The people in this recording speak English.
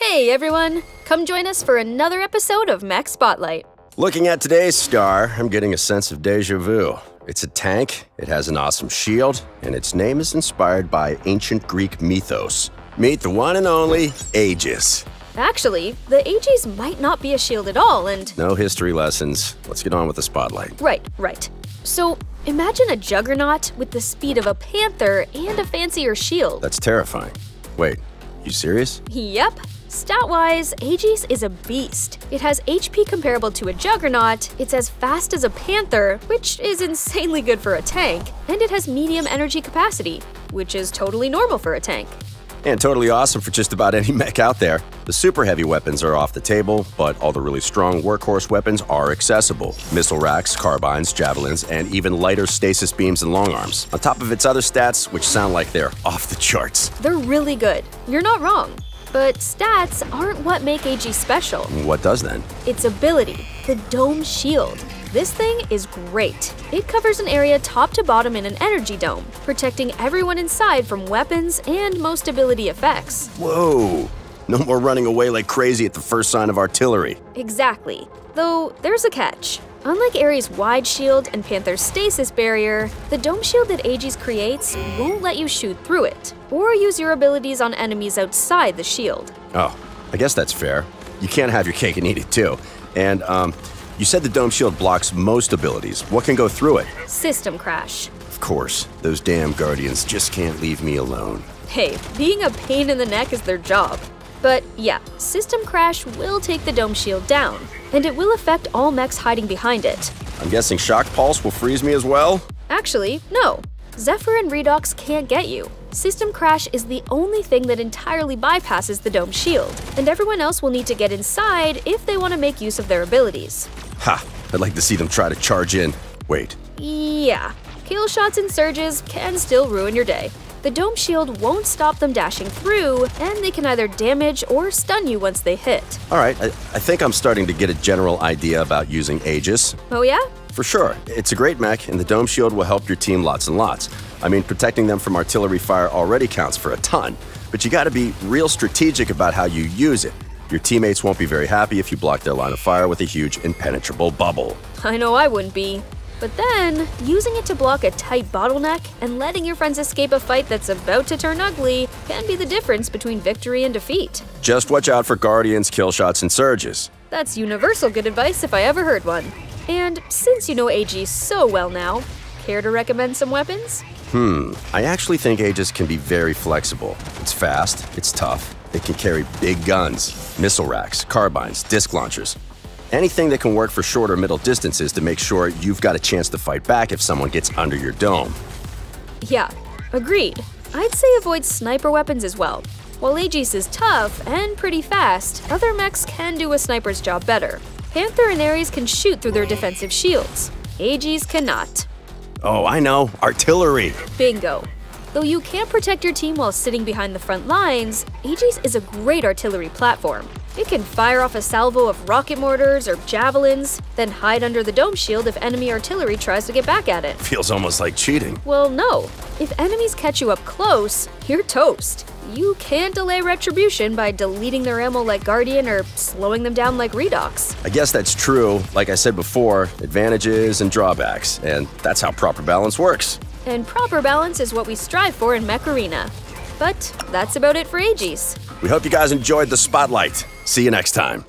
Hey everyone! Come join us for another episode of Mech Spotlight. Looking at today's star, I'm getting a sense of deja vu. It's a tank, it has an awesome shield, and its name is inspired by ancient Greek mythos. Meet the one and only Aegis. Actually, the Aegis might not be a shield at all, and. No history lessons. Let's get on with the spotlight. Right, right. So, imagine a juggernaut with the speed of a panther and a fancier shield. That's terrifying. Wait, you serious? Yep. Stat-wise, Aegis is a beast. It has HP comparable to a Juggernaut, it's as fast as a Panther, which is insanely good for a tank, and it has medium energy capacity, which is totally normal for a tank. And totally awesome for just about any mech out there. The super heavy weapons are off the table, but all the really strong workhorse weapons are accessible. Missile racks, carbines, javelins, and even lighter stasis beams and long arms. On top of its other stats, which sound like they're off the charts. They're really good. You're not wrong. But stats aren't what make Aegis special. What does then? Its ability, the Dome Shield. This thing is great. It covers an area top to bottom in an energy dome, protecting everyone inside from weapons and most ability effects. Whoa! No more running away like crazy at the first sign of artillery. Exactly. Though, there's a catch. Unlike Ares' wide shield and Panther's stasis barrier, the dome shield that Aegis creates won't let you shoot through it, or use your abilities on enemies outside the shield. Oh, I guess that's fair. You can't have your cake and eat it too. And, um, you said the dome shield blocks most abilities. What can go through it? System crash. Of course, those damn guardians just can't leave me alone. Hey, being a pain in the neck is their job. But yeah, System Crash will take the Dome Shield down, and it will affect all mechs hiding behind it. I'm guessing Shock Pulse will freeze me as well? Actually, no. Zephyr and Redox can't get you. System Crash is the only thing that entirely bypasses the Dome Shield, and everyone else will need to get inside if they want to make use of their abilities. Ha! I'd like to see them try to charge in. Wait. Yeah, kill shots and surges can still ruin your day. The dome shield won't stop them dashing through, and they can either damage or stun you once they hit. All right, I, I think I'm starting to get a general idea about using Aegis. Oh, yeah? For sure. It's a great mech, and the dome shield will help your team lots and lots. I mean, protecting them from artillery fire already counts for a ton, but you gotta be real strategic about how you use it. Your teammates won't be very happy if you block their line of fire with a huge impenetrable bubble. I know I wouldn't be. But then, using it to block a tight bottleneck and letting your friends escape a fight that's about to turn ugly can be the difference between victory and defeat. Just watch out for guardians, kill shots, and surges. That's universal good advice if I ever heard one. And since you know Aegis so well now, care to recommend some weapons? Hmm, I actually think Aegis can be very flexible. It's fast, it's tough, it can carry big guns, missile racks, carbines, disc launchers, Anything that can work for shorter middle distances to make sure you've got a chance to fight back if someone gets under your dome. Yeah, agreed. I'd say avoid sniper weapons as well. While Aegis is tough and pretty fast, other mechs can do a sniper's job better. Panther and Ares can shoot through their defensive shields. Aegis cannot. Oh, I know. Artillery. Bingo. Though you can't protect your team while sitting behind the front lines, Aegis is a great artillery platform. It can fire off a salvo of rocket mortars or javelins, then hide under the dome shield if enemy artillery tries to get back at it. Feels almost like cheating. Well, no. If enemies catch you up close, you're toast. You can't delay retribution by deleting their ammo like Guardian or slowing them down like Redox. I guess that's true. Like I said before, advantages and drawbacks, and that's how proper balance works. And proper balance is what we strive for in Mech Arena. But that's about it for Aegis. We hope you guys enjoyed the spotlight. See you next time.